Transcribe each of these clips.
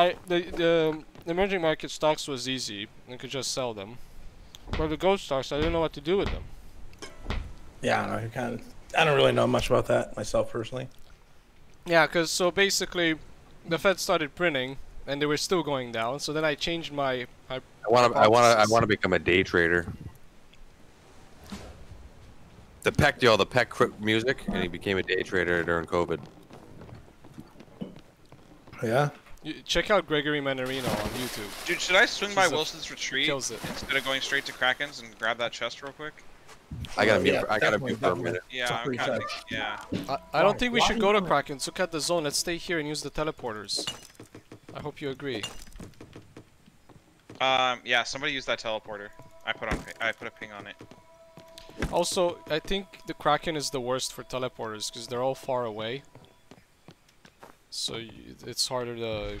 I the the emerging market stocks was easy. I could just sell them. But the gold stocks, I didn't know what to do with them. Yeah, I don't know. you Kind of. I don't really know much about that myself personally. Yeah, cause so basically, the Fed started printing, and they were still going down. So then I changed my. my I want to. I want to. I want to become a day trader. The Peck deal, the Peck music, and he became a day trader during COVID. Yeah. You, check out Gregory Mannarino on YouTube. Dude, should I swing by He's a- Wilson's retreat kills it. instead of going straight to Kraken's and grab that chest real quick? I gotta mute. yeah, I gotta definitely, mute for a minute. Yeah, It's a I'm kind of chest. yeah. I, I don't think we should go to Kraken's. Kraken. Look at the zone. Let's stay here and use the teleporters. I hope you agree. Um, yeah, somebody use that teleporter. I put on. I put a ping on it. Also, I think the Kraken is the worst for teleporters because they're all far away. So y it's harder to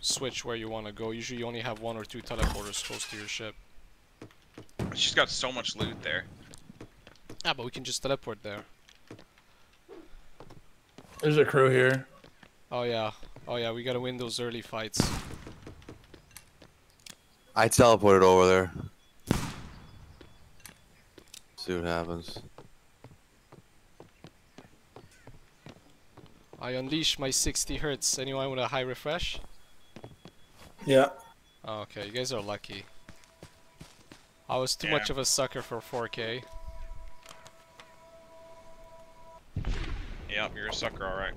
switch where you want to go. Usually, you only have one or two teleporters close to your ship. She's got so much loot there. Ah, but we can just teleport there. There's a crew here. Oh yeah, oh yeah, we gotta win those early fights. I teleported over there. See what happens. I unleash my 60 hertz. Anyone with a high refresh? Yeah. Oh, okay, you guys are lucky. I was too Yeah. much of a sucker for 4K. Yep, you're a sucker, all right.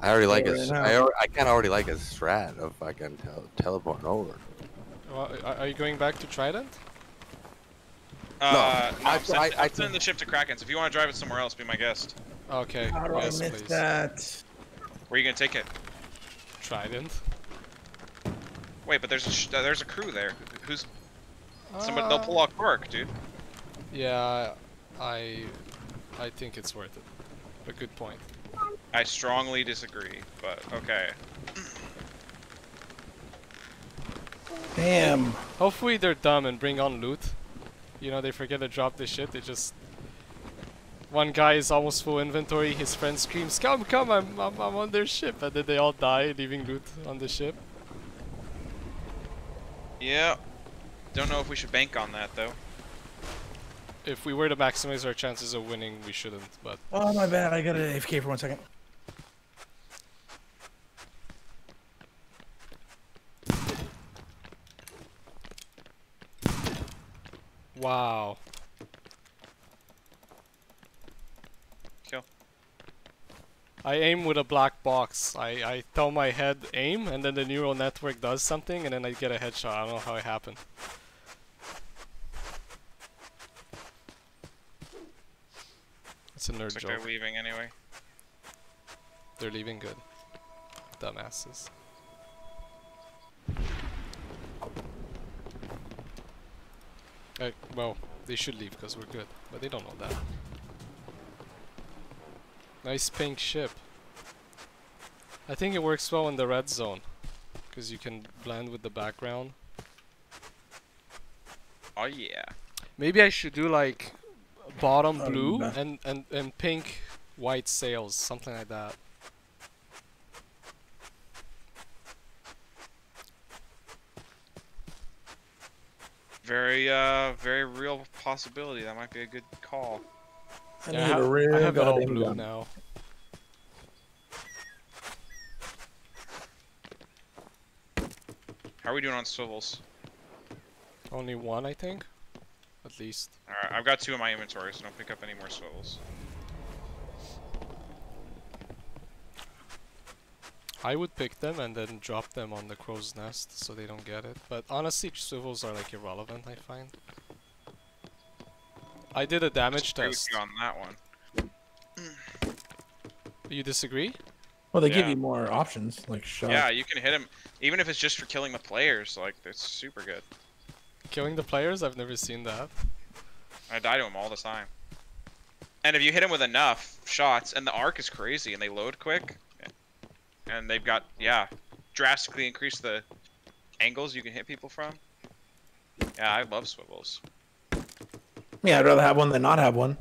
I already like Yeah, his. right. I, al- I kind of already like his strat of fucking tel- teleporting over. Well, are- are you going back to Trident? Uh, no, I- I'm, send, I- I'm sending the ship to Kraken's. If you want to drive it somewhere else, be my guest. Okay, How do yes, I miss please. that? Where are you gonna take it? Trident. Wait, but there's a sh uh, there's a crew there. Who's somebody? Uh, They'll pull off work, dude. Yeah, I, I think it's worth it. But good point. I strongly disagree, but okay. Damn. Hopefully they're dumb and bring on loot. You know, they forget to drop the shit. They just. One guy is almost full inventory. His friend screams, "Come, come! I'm, I'm, I'm on their ship!" And then they all die, leaving loot on the ship. Yeah. Don't know if we should bank on that though. If we were to maximize our chances of winning, we shouldn't. But Oh my bad. I got an AFK for one second. wow, Kill. I aim with a black box. I, I tell my head aim, and then the neural network does something, and then I get a headshot. I don't know how it happened. It's a nerd Looks like joke. they're leaving anyway. They're leaving good. Dumbasses. Uh, well, they should leave because we're good, but they don't know that. Nice pink ship. I think it works well in the red zone because you can blend with the background. Oh yeah. Maybe I should do like bottom Um, blue and, and, and pink white sails, something like that. Very uh, very real possibility. That might be a good call. I Yeah, need I a have, real I have it all blue gun. now. How are we doing on swivels? Only one, I think. At least. All right, I've got two in my inventory, so don't pick up any more swivels. I would pick them and then drop them on the crow's nest so they don't get it. But honestly, swivels are like irrelevant, I find. I did a damage test. on that one. You disagree? Well, they give you more options, like shot. Yeah, you can hit him, even if it's just for killing the players. Like it's super good. Killing the players? I've never seen that. I die to him all the time. And if you hit him with enough shots, and the arc is crazy, and they load quick, and they've got yeah, drastically increase the angles you can hit people from. Yeah, I love swivels. Yeah, I'd rather have one than not have one.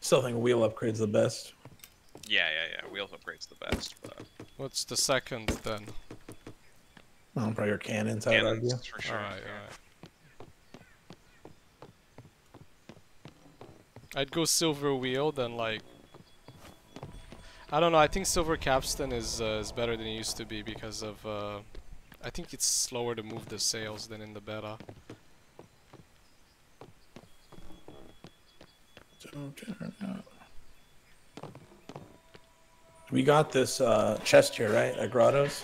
Still think wheel upgrade's the best. Yeah, yeah, yeah. Wheels upgrade's the best. But What's the second then? Well, probably your cannons, I'd argue. Cannons, for sure. Alright, yeah. alright. I'd go silver wheel than like. I don't know. I think silver capstan is uh, is better than it used to be because of. Uh, I think it's slower to move the sails than in the beta. We got this uh, chest here, right? At Grottos.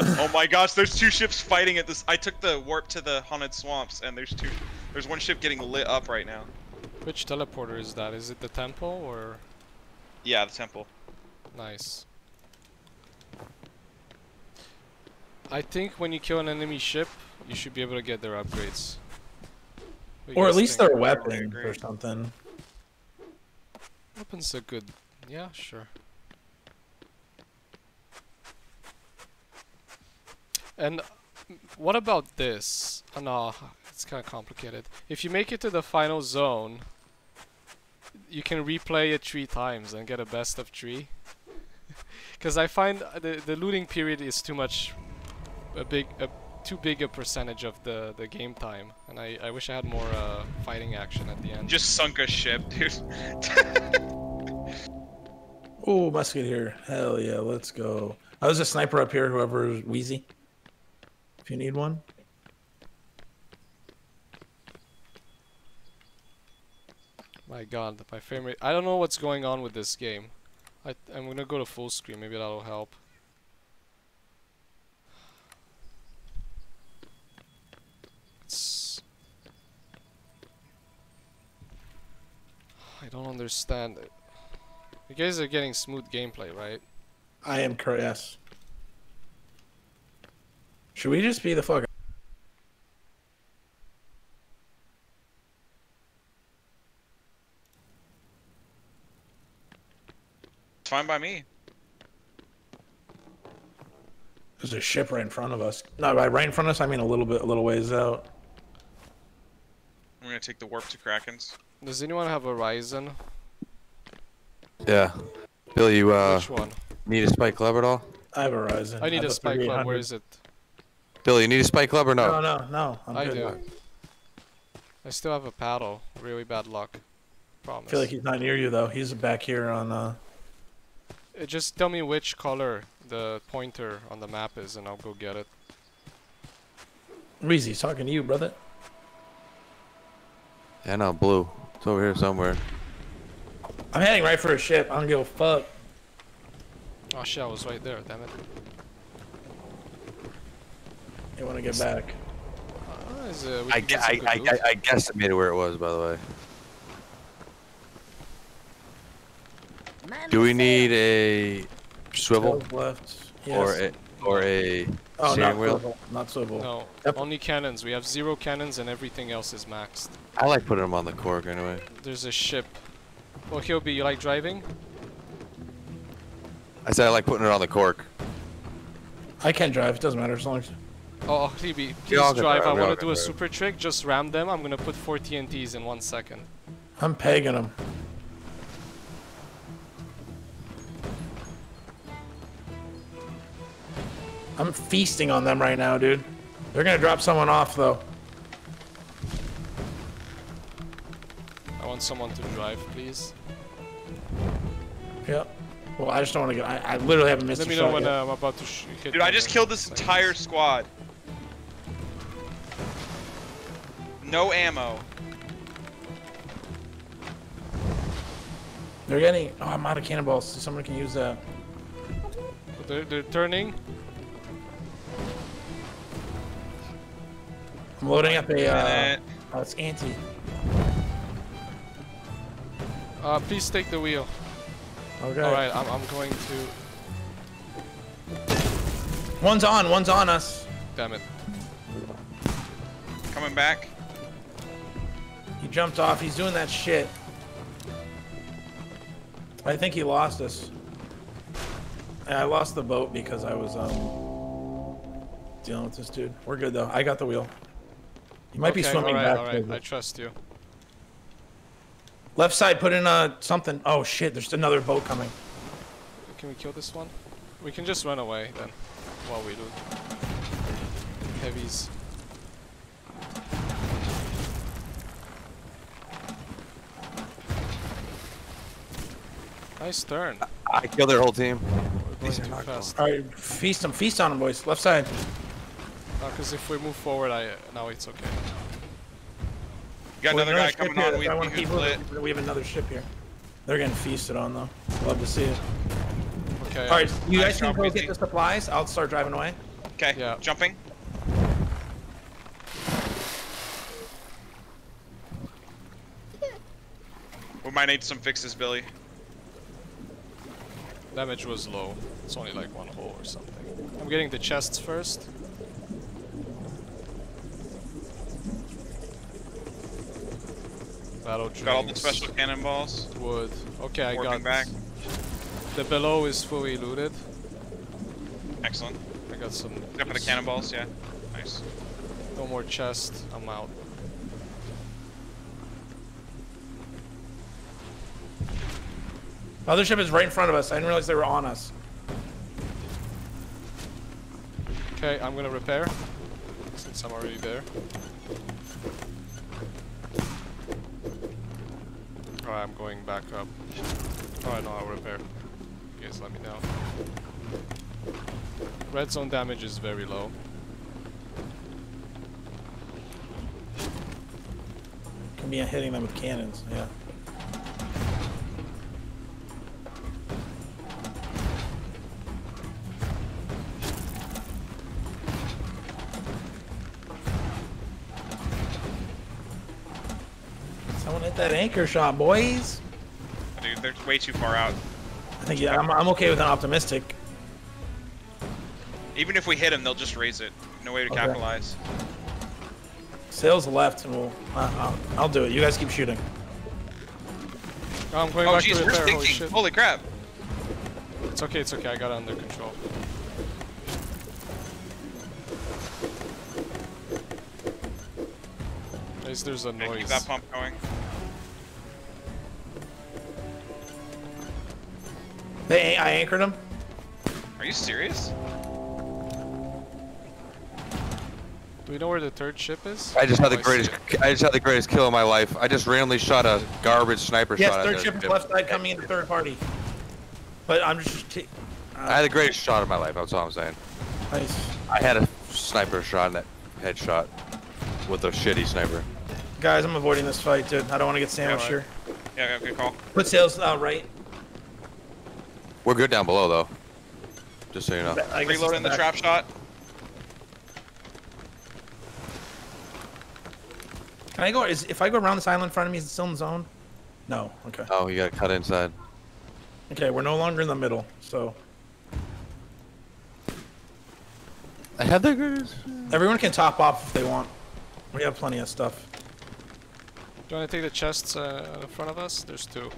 oh my gosh, there's two ships fighting at this. I took the warp to the haunted swamps, and there's two. There's one ship getting lit up right now. Which teleporter is that? Is it the temple or Yeah, the temple. nice? I think when you kill an enemy ship, you should be able to get their upgrades. What Or at least their I weapons or something. Weapons are good. Yeah, sure. And what about this? Oh, no, it's kind of complicated. If you make it to the final zone, you can replay it three times and get a best of three. Because I find uh, the the looting period is too much, a big, a too big a percentage of the the game time, and I I wish I had more uh, fighting action at the end. Just sunk a ship, dude. Oh, musket here. Hell yeah, let's go. Oh, there's a sniper up here, whoever's Wheezy. If you need one. My god, my frame rate. I don't know what's going on with this game. I, I'm gonna go to full screen, maybe that'll help. It's... I don't understand it. You guys are getting smooth gameplay, right? I am correct. Yes. Should we just be the fuck? It's fine by me. There's a ship right in front of us. No, by right in front of us, I mean a little bit, a little ways out. I'm gonna take the warp to Krakens. Does anyone have a Ryzen? Yeah. Bill, you uh, Which one? need a spike club at all? I have a Ryzen. I need have a spike club, Where is it? Bill, you need a spike club or no? No, no, no. I'm I good. do. I still have a paddle. Really bad luck. I feel like he's not near you though. He's back here on. uh Uh, Just tell me which color the pointer on the map is, and I'll go get it. Reezy's talking to you, brother. Yeah, no, blue. It's over here somewhere. I'm heading right for a ship. I don't give a fuck. Oh shit, I was right there. Damn it. You want to get back? Uh, is, uh, I, can gue- get some I, good I, loot. I, I guesstimated where it was, by the way. Do we need a swivel Tails left. or a or a oh, not steering wheel? swivel. Not swivel. No, Yep. only cannons. We have zero cannons, and everything else is maxed. I like putting them on the cork anyway. There's a ship. Well, Hilby, you like driving? I said I like putting it on the cork. I can drive. It doesn't matter as long as. Oh, oh Hilby, We all please drive. drive, I want to do a drive. super trick. Just ram them. I'm gonna put four TNTs in one second. I'm pegging them. I'm feasting on them right now, dude. They're gonna drop someone off though. I want someone to drive, please. Yep. Well, I just don't want to get. I, I literally haven't missed Let a me know when yet. uh, I'm about to sh hit. Dude, I just killed this seconds. entire squad. No ammo. They're getting. Oh, I'm out of cannonballs. So someone can use that. They're, they're turning. I'm loading up a. Uh, Minute. oh, it's anti. Uh, please take the wheel. Okay. All right, I'm, I'm going to. One's on. One's on us. Damn it. Coming back. He jumped off. He's doing that shit. I think he lost us. I lost the boat because I was um dealing with this dude. We're good though. I got the wheel. He might be swimming all right, back. All right, towards I trust you. Left side, put in uh something. Oh shit! There's another boat coming. Can we kill this one? We can just run away then. while we do. Heavies. Nice turn. I killed their whole team. These going are fast. All right, feast them, feast on them, boys. Left side. Because if we move forward, I now it's okay. You got Well, another guy coming here. on. We, we keep lit. We have another ship here. They're getting feasted on though. Love to see it. Okay. All right, you Nice guys can job, go Weezy. get the supplies. I'll start driving away. Okay, Yeah. jumping. We might need some fixes, Billy. Damage was low. It's only like one hole or something. I'm getting the chests first. Battle Got all the special cannonballs. wood. Okay, I Working got back. the below is fully looted. Excellent. I got some. Except for the cannonballs, yeah. Nice. No more chest. I'm out. Other ship is right in front of us. I didn't realize they were on us. Okay, I'm gonna repair since I'm already there. Back up. Alright, no, I'll repair. You guys let me down. Red zone damage is very low. Can be hitting them with cannons. Yeah. Someone hit that anchor shot, boys. Dude, they're way too far out. I think yeah, I'm, I'm okay with an optimistic. Even if we hit them, they'll just raise it. No way to Okay. capitalize. Sails left, and we'll. Uh, I'll, I'll do it. You guys keep shooting. Oh, I'm going Oh, back jeez, to we're repair. Holy shit. Holy crap. It's okay, it's okay. I got it under control. Guys, there's a Okay, noise. keep that pump going. They, I anchored him. Are you serious? Do we know where the third ship is? I just had the Oh, I greatest. it. I just had the greatest kill of my life. I just randomly shot a garbage sniper Yes, shot. at third ship is left side coming into third party. But I'm just. I had the greatest shot of my life. That's all I'm saying. nice. I had a sniper shot and that headshot with a shitty sniper. Guys, I'm avoiding this fight, dude. I don't want to get sandwiched right. here. Yeah, yeah, good call. Put sails uh, right. We're good down below though. Just so you know. I guess it's Reloading the back. trap shot. Can I go? Is if I go around this island in front of me, is it still in the zone? No. Okay. Oh, you got to cut inside. Okay, we're no longer in the middle. So I had the greatest. everyone can top off if they want. We have plenty of stuff. Do you want to take the chests uh, in front of us? There's two.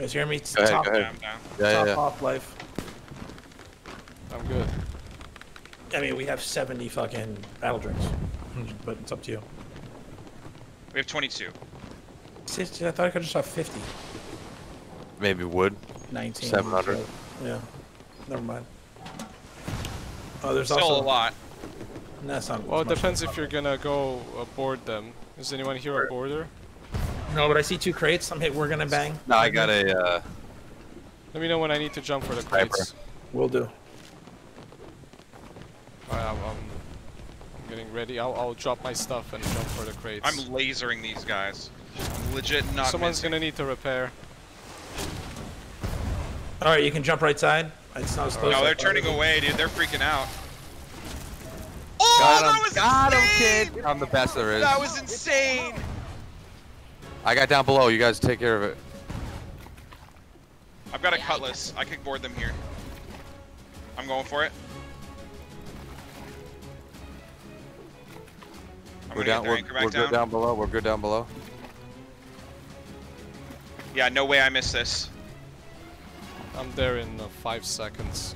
You guys hear me? Go ahead, top go Yeah, ahead. Down. Yeah, top yeah, yeah. off life. I'm good. I mean, we have 70 fucking battle drinks, but it's up to you. We have 22. 60, I thought I could just have 50. Maybe wood. 19. 700. so, Yeah. Never mind. Oh, there's Still also. a lot. That's not. Well, it depends if you're gonna go aboard them. Is anyone here a boarder? No, but I see two crates. I'm hit. We're gonna bang. No, I got a. Uh, Let me know when I need to jump for the crates. We'll do. Alright, I'm, I'm, I'm getting ready. I'll, I'll drop my stuff and jump for the crates. I'm lasering these guys. I'm legit not Someone's missing. gonna need to repair. All right, you can jump right side. It's not as close. No, they're turning it would be. away, dude. They're freaking out. Oh, got that him, was got him, kid. I'm the best there is. That was insane. I got down below. You guys take care of it. I've got a cutlass. I can board them here. I'm going for it. I'm We're down. We're, anchor we're good down below. We're good down below. Yeah, no way I missed this. I'm there in uh, five seconds.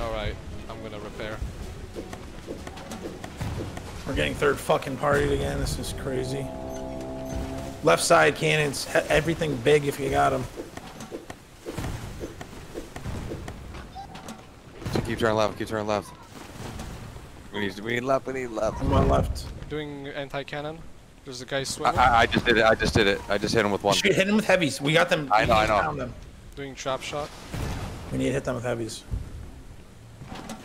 Alright, I'm gonna repair. We're getting third fucking partied again. This is crazy. Left side cannons, everything big if you got them. So keep turning left, keep turning left. We need, we need left, we need left. I'm on left. Doing anti-cannon. There's a guy swimming. I, I, just did it, I just did it. I just hit him with one. Hit him with heavies. We got them. I know, I know. Them. Doing trap shot. We need to hit them with heavies.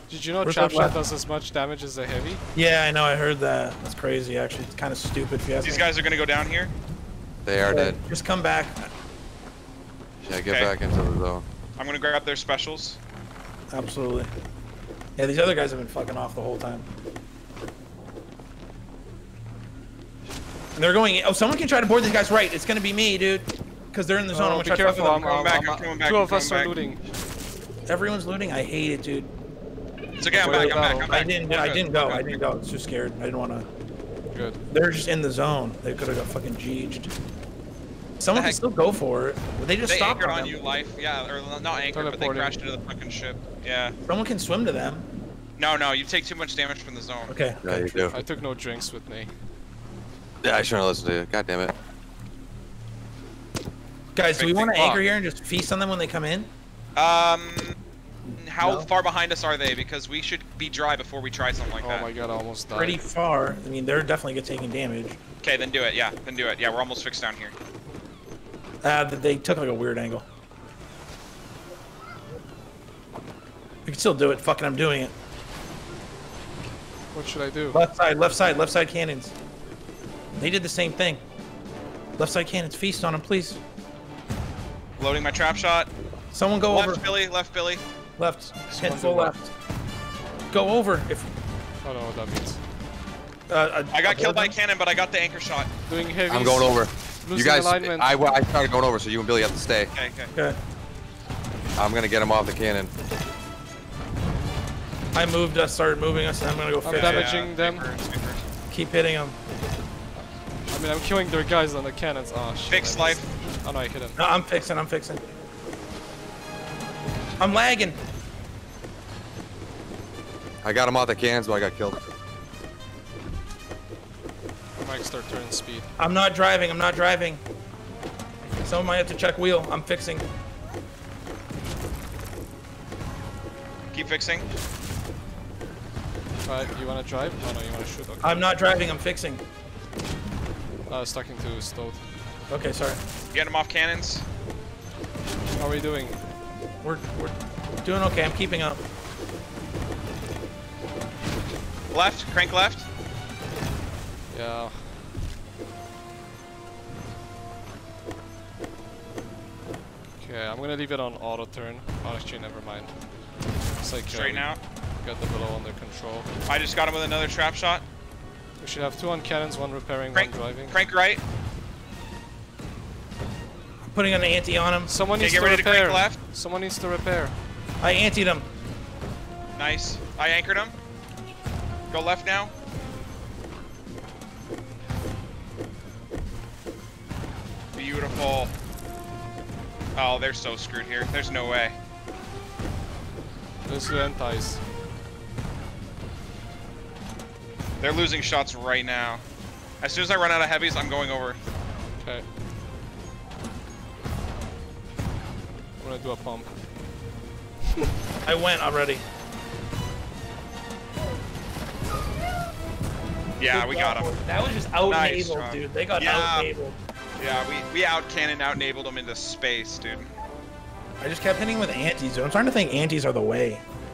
Did you know Where's trap shot does as much damage as a heavy? Yeah, I know. I heard that. That's crazy. Actually, it's kind of stupid. If you ask These me. guys are gonna go down here. They are Yeah, dead. Just come back. Yeah, get Okay. back into the zone. I'm gonna grab their specials. Absolutely. Yeah, these other guys have been fucking off the whole time. And they're going. Oh, someone can try to board these guys right. It's gonna be me, dude. Because they're in the zone. Oh, I'm gonna oh, try to fuck careful. with I'm, them. coming I'm, back, I'm- I'm back, two of us are looting. Everyone's looting. I hate it, dude. It's okay. I'm back. I'm back. I'm I didn't. We're I didn't go. good. I didn't go. I was too scared. I didn't want to. Good. They're just in the zone. They could have got fucking G'd. Someone can still go for it. But they just They stopped on on them. you, life. Yeah, or not anchored, but they crashed into the fucking ship. Yeah. Someone can swim to them. No, no, you take too much damage from the zone. Okay. Yeah, you do. I took no drinks with me. Yeah, I shouldn't have listened to you. God damn it. Guys, do we want to anchor here and just feast on them when they come in? Um, how No. far behind us are they? Because we should be dry before we try something like Oh that. Oh my god, I almost died. Pretty far. I mean, they're definitely get taking damage. Okay, then do it. Yeah, then do it. Yeah, we're almost fixed down here. Uh, they took like a weird angle. We can still do it. Fucking, I'm doing it. What should I do? Left side, left side, left side cannons. They did the same thing. Left side cannons, feast on them, please. Loading my trap shot. Someone go left over. Billy, left Billy. Left. Hit Someone full do what? left. Go over. If I don't know what that means. uh, uh, I got killed by a cannon, but I got the anchor shot. Doing heavy. I'm going over. Losing You guys, alignment. I, I started going over, so you and Billy have to stay. Okay, okay. Okay. I'm gonna get him off the cannon. I moved us, started moving us, and I'm gonna go I'm fix damaged. it. Damaging them. Sweepers, sweepers. Keep hitting them. I mean, I'm killing their guys on the cannons. Oh shit. Fix life. Oh no, I hit him. No, I'm fixing. I'm fixing. I'm lagging. I got him off the cans, but I got killed. I might start turning speed. I'm not driving. I'm not driving. Someone might have to check wheel. I'm fixing. Keep fixing. Alright, you wanna drive? Oh no, you wanna shoot? Okay. I'm not driving. I'm fixing. Uh, I was talking to Stoat. Okay, sorry. Getting him off cannons. How are we doing? We're we're doing okay. I'm keeping up. Left, crank left. Yeah. Okay, I'm gonna leave it on auto turn. Oh, actually, never mind. It's like uh, Straighten we out. Got the below under control. I just got him with another trap shot. We should have two on cannons, one repairing, Crank, one driving. crank right. I'm putting an anti on him. Someone Okay, needs get to ready to crank repair. left. Someone needs to repair. I anteed him. Nice. I anchored him. Go left now. Beautiful. Oh, they're so screwed here. There's no way. Let's do antis. They're losing shots right now. As soon as I run out of heavies, I'm going over. Okay. I'm gonna do a pump. I went already. Yeah, we got him. That was just out Nice enabled, dude. They got Yeah. out enabled. Yeah, we, we out cannon out enabled them into space, dude. I just kept hitting with antes, dude. I'm starting to think antes are the way.